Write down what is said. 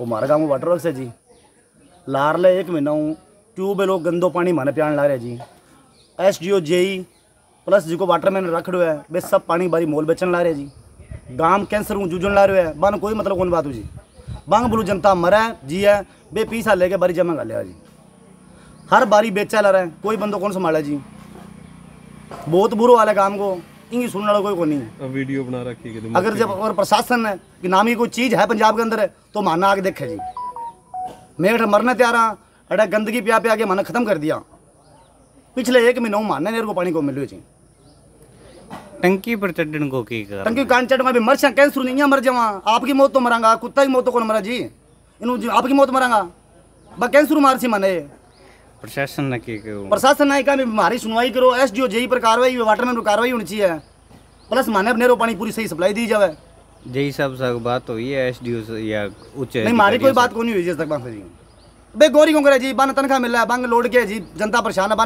वो हमारे गाँव वाटर वर्क है जी। लार ले एक महीना हूँ। ट्यूबवेल गंदो पानी माने प्यान ला रहे जी। S D O JE plus जिको वाटरमैन रखड़ो है वे सब पानी बारी मोल बेचन ला रहे जी। गाँव कैंसर हूँ, जूझन ला रहे है। बन कोई मतलब कौन बात हो जी। बांग बुलू जनता मरे जी है, बे पीसा लेके बारी जमा कर लिया जी। हर बारी बेचा ला रहे हैं, कोई बंदो कौन संभाला जी? बहुत बुरो हाल काम को। इंगी सुनने वाला कोई को नहीं है वीडियो बना रखी है अगर जब और प्रशासन है कि नामी कोई चीज़ है पंजाब के अंदर है तो माना आगे देखे जी। मैं अगर मरने तैयार हाँ अरे गंदगी पिया पिया के माना खत्म कर दिया। पिछले एक महीनों मानने मेरे को पानी को मिलो जी। टंकी पर चढ़ने को की कर टंकी कान चढ़ में भी मर सा कैंसर नहीं मर जावा आपकी मौत तो मरांगा कुत्ता की मौत तो कौन मरा जी? इन आपकी मौत मरांगा। बा कैंसर मार सी माने। प्रशासन ने की प्रशासन ने कहा भी हमारी सुनवाई करो एस डी ओ जेई पर कार्रवाई वाटरमैन पर कार्रवाई होनी चाहिए। प्लस माने नेरो पानी पूरी सही सप्लाई दी जावे। जी सब सब बात हुई है एसडीओ से या उच्च नहीं मारी कोई बात को नहीं हुई जिस तक बात जी बे गोरी को करे जी बन तनखा मिल रहा है बंग लोड के जी जनता परेशान है